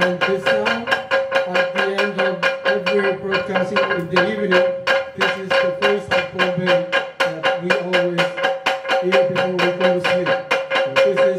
And this now, at the end of every broadcasting in the evening, this is the first Apple that we always hear before we go to sleep. So this is